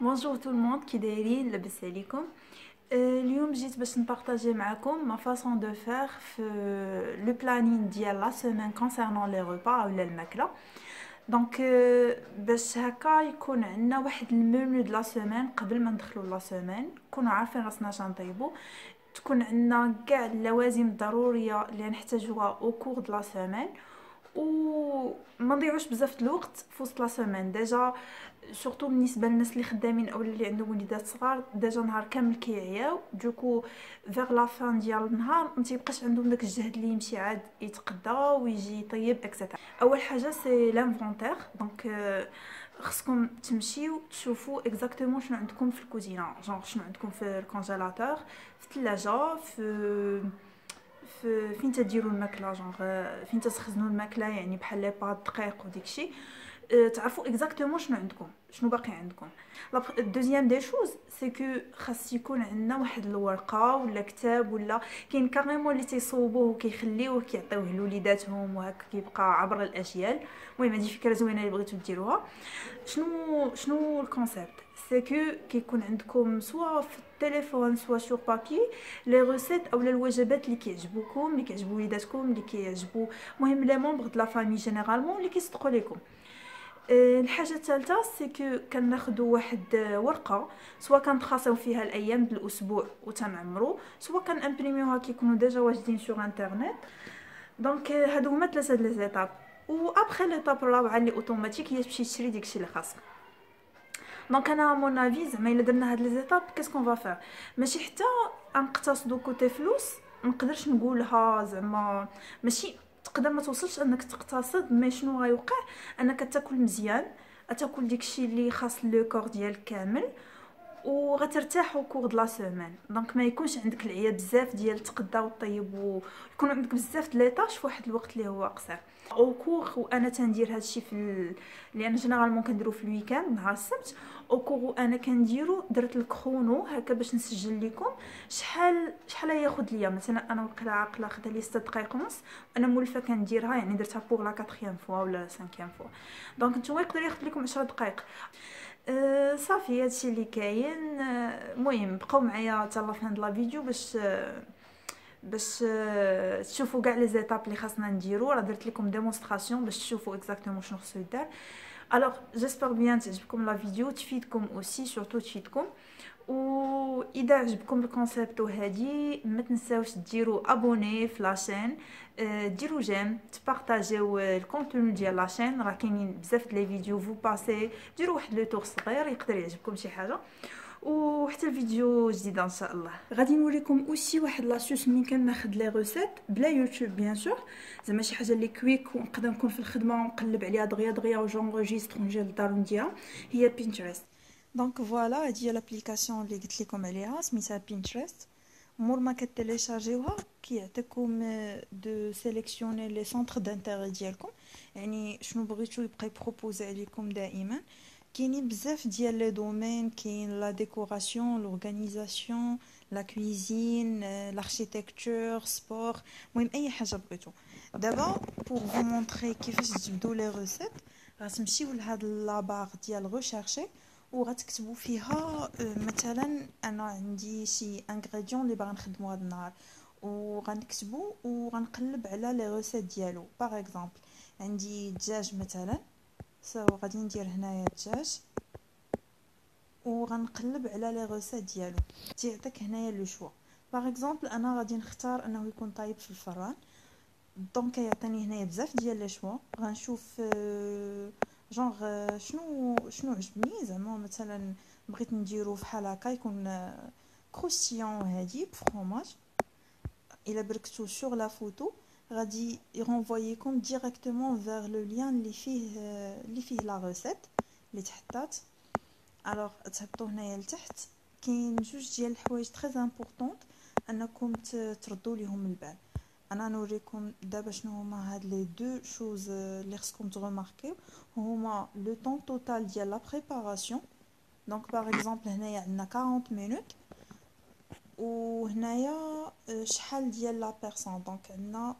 bonjour tout le monde كي دايرين لاباس عليكم اليوم جيت باش نبارطاجي معكم ma façon de faire في le planning ديال la semaine concernant les repas ولا الماكله donc باش هكا يكون عندنا واحد ال menu de la semaine قبل ما ندخلو la semaine نكونوا عارفين راسنا شنو نطيبو تكون عندنا كاع اللوازم الضروريه اللي نحتاجوها au cours de la semaine وما نضيعوش بزاف الوقت في وسط la semaine déjà surtout بالنسبة للناس اللي خدامين أو اللي عندهم وليدات صغار déjà نهار كامل كيعياو du coup vers la fin ديال النهار ما تيبقاش عندهم داك الجهد اللي يمشي عاد يتقدى ويجي يطيب et cetera أول حاجة c'est l'inventaire donc خصكم تمشيو تشوفوا exactement شنو عندكم في الكوزينة. جونغ شنو عندكم في ال congélateur في الثلاجة في في فين تديروا الماكلة. جونغ فين تخزنوا الماكلة يعني بحال les pâtes دقيق وداكشي أه، تعرفوا exactement شنو عندكم. شنو باقي عندكم؟ ال deuxième des choses c'est que خاص يكون عندنا واحد الورقة ولا كتاب ولا كاين carrément اللي تيصوبوه وكيخليوه كيعطيوه لوليداتهم وهكا كيبقى عبر الأجيال. المهم هذه فكرة زوينة اللي بغيتو ديروها. شنو شنو ال concept c'est que كيكون عندكم soit في التليفون soit sur papier les recettes اولا الوجبات اللي كيعجبوكم اللي كيعجبوا وليداتكم اللي كيعجبوا المهم les membres de la famille généralement اللي كيصدقوا آه، الحاجة الثالثة c'est que كناخذوا واحد ورقة سواء كنتراسيو فيها الأيام بالاسبوع وتنعمرو سواء كنامبريميوها كيكونوا déjà واجدين sur internet donc هادو هما ثلاثة les étapes et après l'étape الرابعة اللي اوتوماتيك هي تمشي تشري داكشي اللي خاصك. donc à mon avis زعما إلا درنا هاد les étapes qu'est-ce qu'on va faire ماشي حتى نقتصدو côté فلوس نقدرش نقولها زعما ماشي تقدر ما توصلش انك تقتصد mais شنو غيوقع؟ انك تاكل مزيان تاكل داكشي اللي خاص le corps ديالك كامل وغترتاح au cours de la semaine donc ما يكونش عندك العيا بزاف ديال تقدا وطيب ويكون عندك بزاف د les tâches في واحد الوقت اللي هو قصير au cours وأنا تندير هادشي في ال... لأن généralement كنديرو في ال weekend نهار السبت. au cours أنا كنديرو درت ال chrono هكا باش نسجل لكم شحال شحال ياخذ ليا. مثلا أنا وقيلا عاقله خدها لي 6 دقائق ونص أنا مولفة كنديرها يعني درتها pour la 4 fois ولا 5 fois donc نتوما يقدر ياخذ لكم 10 دقائق أه صافي هادشي اللي كاين. المهم أه بقاو معايا حتى في هاد la vidéo باش أه باش أه تشوفوا كاع les étapes اللي خاصنا نديرو راه درت لكم démonstration باش تشوفوا exactement شنو خصو يدار. alors j'espère bien تعجبكم la vidéo تفيدكم aussi surtout تفيدكم و إذا عجبكم ال concept هادي ما تنساوش ديروا abonner في la chaîne ديروا j'aime تبارطاجيو ال contenu ديال la chaîne راه كاينين بزاف les vidéos vous passez ديروا واحد le tour صغير يقدر يعجبكم شي حاجة. وحتى الفيديو جديد إن شاء الله. غادي نوريكم aussi واحد la source ملي كناخذ les recettes بلا يوتيوب bien sûr. زعما شي حاجة اللي quick ونقدر نكون في الخدمة ونقلب عليها دغيا دغيا و j'enregistre ونجي للدار ونديرها هي Pinterest donc voilà هادي هي l'application اللي قلت لكم عليها سميتها Pinterest مور ما كتيليشارجيوها كيعطيكم de sélectionner les centres d'intérêt ديالكم. يعني شنو بغيتو يبقى يبروبوزي عليكم دائما. كاينين بزاف ديال les domaines كاين la décoration l'organisation la cuisine l'architecture sport المهم اي حاجة بغيتو دابا pour vous montrer كيفاش تجبدوا les recettes غتمشيو لهاد la barre ديال recherche وغتكتبوا فيها مثلا أنا عندي شي ingrédient اللي باغا نخدمو هاد النهار وغنكتبو وغنقلب على les recettes ديالو par exemple عندي دجاج مثلا so غادي ندير هنايا الدجاج وغنقلب على les recettes ديالو. تيعطيك هنايا le choix. par exemple أنا غادي نختار أنه يكون طايب في الفران. donc يعطيني هنايا بزاف ديال les choix. غنشوف جونغ شنو شنو عجبني. زعما مثلا بغيت نديرو فحال هكا يكون croustillant هادي ب fromage إلا بركتوا sur la photo غادي يغونفوييكم directement vers le lien اللي فيه اللي فيه la recette اللي تحطات alors تهبطوا هنايا لتحت كاين جوج ديال الحوايج très important انكم تردوا ليهم البال أنا نوريكم دابا شنو هما هاد les deux choses اللي خصكم تغماركيو هما le temps total ديال la préparation donc par exemple هنايا عندنا 40 minutes وهنايا شحال ديال les personnes donc عندنا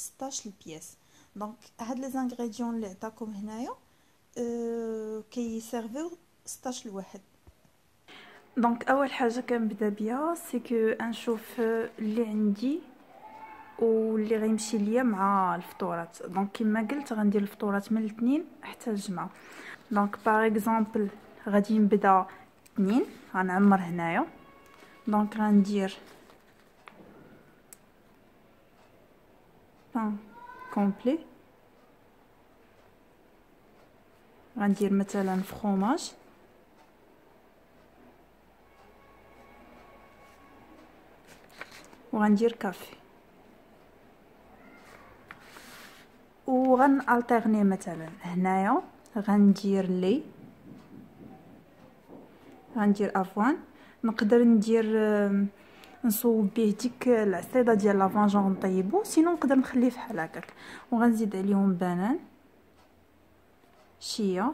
16 ال pièces donc هاد les ingrédients اللي عطاكم هنايا أه كيسيرفيو 16 لواحد donc اول حاجة كنبدا بها c'est que نشوف اللي عندي واللي غيمشي ليا مع الفطورات donc كما قلت غندير الفطورات من الاثنين حتى الجمعه donc par exemple غادي نبدا اثنين غنعمر هنايا donc غندير pain complet غندير مثلا فخوماج وغندير كافي وغن alterner مثلا هنايا غندير les غندير avoine نقدر ندير نصوب به ديك العصيدة ديال l'avoine نطيبو sinon نقدر نخليه فحال هكاك. وغنزيد عليهم banane chia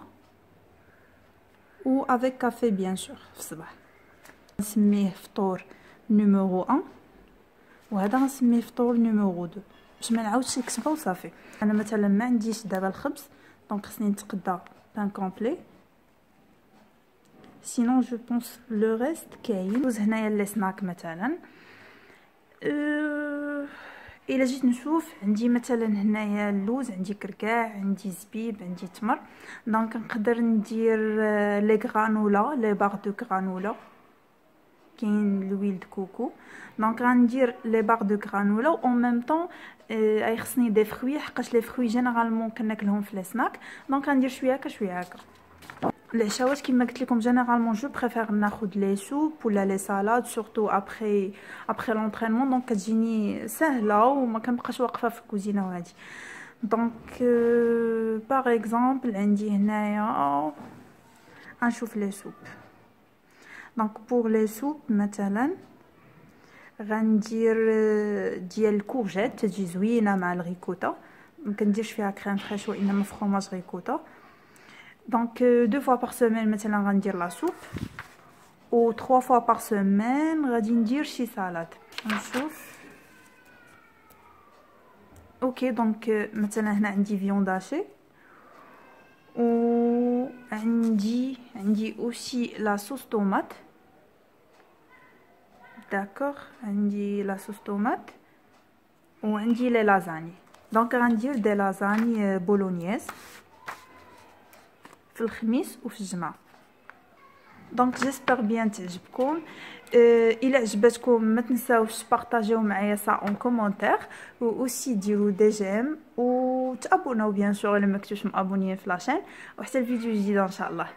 et avec café bien sûr في الصباح. نسميه فطور numéro 1 وهذا غنسميه فطور numéro 2 باش ما نعاودش نكتبها وصافي. أنا مثلا ما عنديش دابا الخبز donc خصني نتقدى pain complet. sinon je pense le reste كاين دوز هنايا les snacks مثلا أه الا جيت نشوف عندي مثلا هنايا اللوز عندي كركاع عندي زبيب عندي تمر donc نقدر ندير les granola les barres de granola كاين l'huile de coco donc غندير les barres de granola et en même temps اي خصني des fruits حقاش les fruits généralement كناكلهم في les snacks donc غندير شوية هكا شوية هكا العشاوات كما قلت لكم généralement je préfère ناخذ les soupes ولا les salades surtout après après l'entraînement donc كتجيني سهله وما كنبقاش واقفه في الكوزينه وهادي donc par exemple عندي هنايا غنشوف les soupes donc pour les soupes مثلا غندير ديال ال courgette تجي زوينه مع ال ricotta مكنديرش فيها crème fraîche وانما fromage ricotta donc deux fois par semaine مثلا غندير la soupe و 3 fois par semaine غادي ندير شي salade نشوف okay donc مثلا هنا عندي viande hachée و عندي عندي aussi la sauce tomate d'accord عندي la sauce tomate وعندي les lasagnes donc غندير des lasagnes bolognaise في الخميس وفي الجمعة. donc j'espère bien تعجبكم إلى عجبتكم ما تنساوش بارطاجيو معايا ça en commentaire و aussi ديروا des j'aime و تابوناو bien sûr الا ما كنتوش مابونيين في la chaîne وحتى الفيديو الجديد ان شاء الله